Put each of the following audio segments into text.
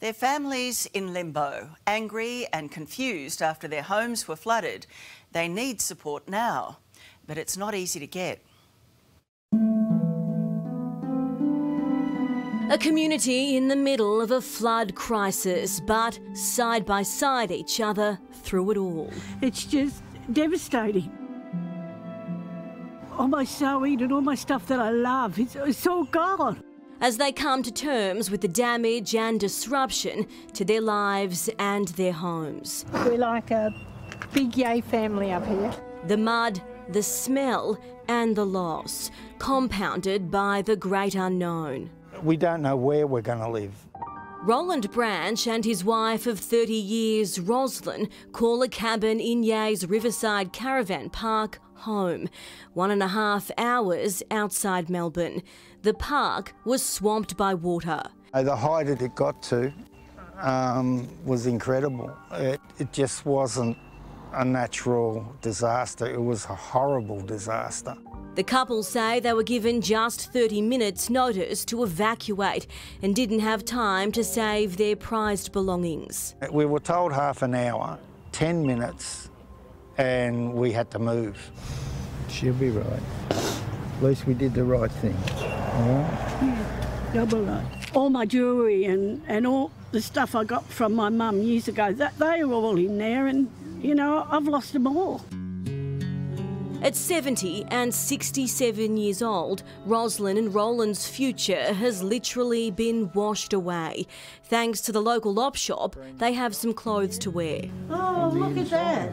Their families in limbo, angry and confused after their homes were flooded. They need support now, but it's not easy to get. A community in the middle of a flood crisis, but side by side each other through it all. It's just devastating. All my sewing and all my stuff that I love, it's, it's all gone. As they come to terms with the damage and disruption to their lives and their homes. We're like a big Yea family up here. The mud, the smell, and the loss, compounded by the great unknown. We don't know where we're going to live. Roland Branch and his wife of 30 years, Roslyn, call a cabin in Yea's Riverside Caravan Park home, one and a half hours outside Melbourne. The park was swamped by water. The height that it got to um, was incredible. It, it just wasn't a natural disaster, it was a horrible disaster. The couple say they were given just 30 minutes' notice to evacuate and didn't have time to save their prized belongings. We were told half an hour, 10 minutes, and we had to move. She'll be right. At least we did the right thing. All right? Yeah, double right. All my jewellery and, and all the stuff I got from my mum years ago, that, they are all in there, and, you know, I've lost them all. At 70 and 67 years old, Roslyn and Roland's future has literally been washed away. Thanks to the local op shop, they have some clothes to wear. Oh, look at that.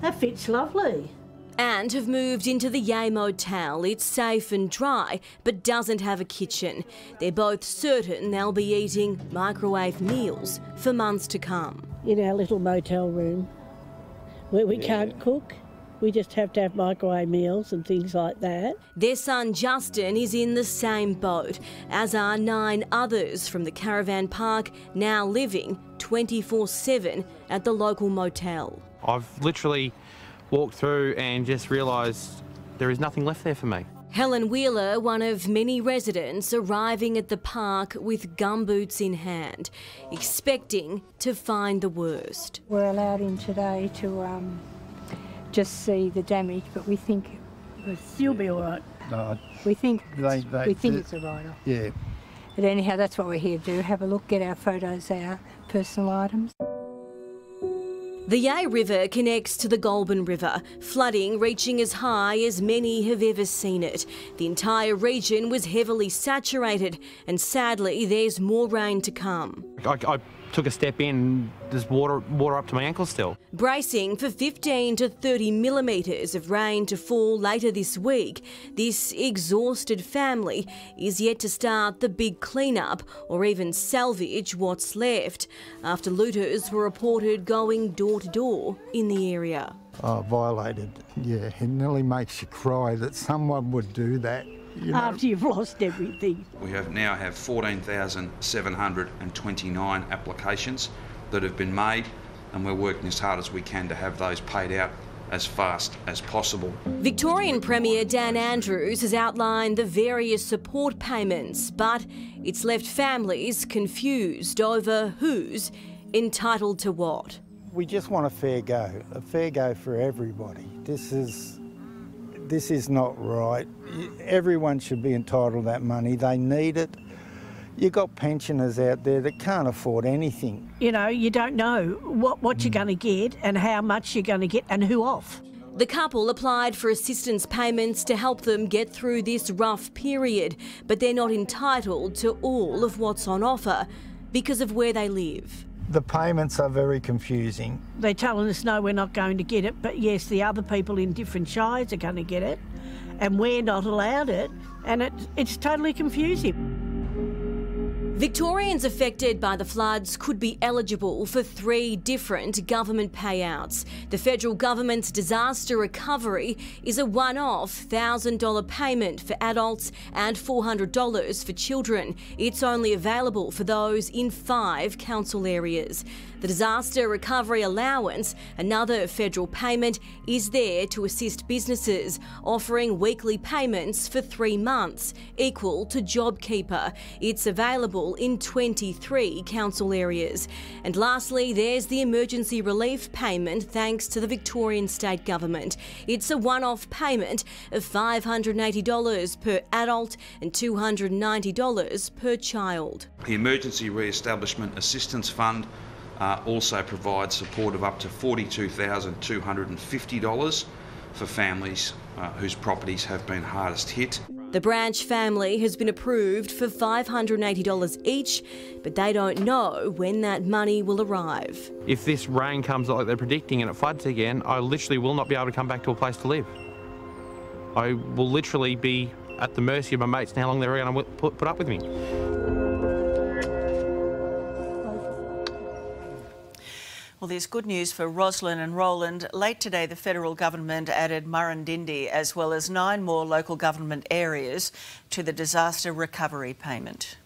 That fits lovely. And have moved into the Yea Motel. It's safe and dry, but doesn't have a kitchen. They're both certain they'll be eating microwave meals for months to come. In our little motel room, where we yeah. can't cook. We just have to have microwave meals and things like that. Their son Justin is in the same boat, as are nine others from the caravan park now living 24 7 at the local motel. I've literally walked through and just realised there is nothing left there for me. Helen Wheeler, one of many residents arriving at the park with gumboots in hand, expecting to find the worst. We're allowed in today to um, just see the damage, but we think you'll be all right. No, we think they, they, we think it's a write-off. Yeah. But anyhow, that's what we're here to do: have a look, get our photos, our personal items. The Yea River connects to the Goulburn River, flooding reaching as high as many have ever seen it. The entire region was heavily saturated, and sadly, there's more rain to come. I, I took a step in, there's water, water up to my ankles still. Bracing for 15 to 30 millimetres of rain to fall later this week, this exhausted family is yet to start the big clean-up or even salvage what's left after looters were reported going door to door in the area. Oh, violated. Yeah, it nearly makes you cry that someone would do that you know. after you've lost everything. We have now have 14,729 applications that have been made and we're working as hard as we can to have those paid out as fast as possible. Victorian Premier Dan Andrews has outlined the various support payments, but it's left families confused over who's entitled to what. We just want a fair go, a fair go for everybody. This is this is not right. Everyone should be entitled to that money. They need it. You've got pensioners out there that can't afford anything. You know, you don't know what, what you're going to get and how much you're going to get and who off. The couple applied for assistance payments to help them get through this rough period, but they're not entitled to all of what's on offer because of where they live. The payments are very confusing. They're telling us, no, we're not going to get it, but yes, the other people in different shires are going to get it, and we're not allowed it, and it, it's totally confusing. Victorians affected by the floods could be eligible for three different government payouts. The federal government's disaster recovery is a one off $1,000 payment for adults and $400 for children. It's only available for those in five council areas. The Disaster Recovery Allowance, another federal payment, is there to assist businesses, offering weekly payments for three months, equal to JobKeeper. It's available in 23 council areas. And lastly, there's the emergency relief payment thanks to the Victorian State Government. It's a one off payment of $580 per adult and $290 per child. The Emergency Re-establishment Assistance Fund uh, also provides support of up to $42,250 for families uh, whose properties have been hardest hit. The Branch family has been approved for $580 each, but they don't know when that money will arrive. If this rain comes like they're predicting and it floods again, I literally will not be able to come back to a place to live. I will literally be at the mercy of my mates and how long they're going to put up with me. Well, there's good news for Roslyn and Roland. Late today, the federal government added Murrindindi as well as nine more local government areas to the disaster recovery payment.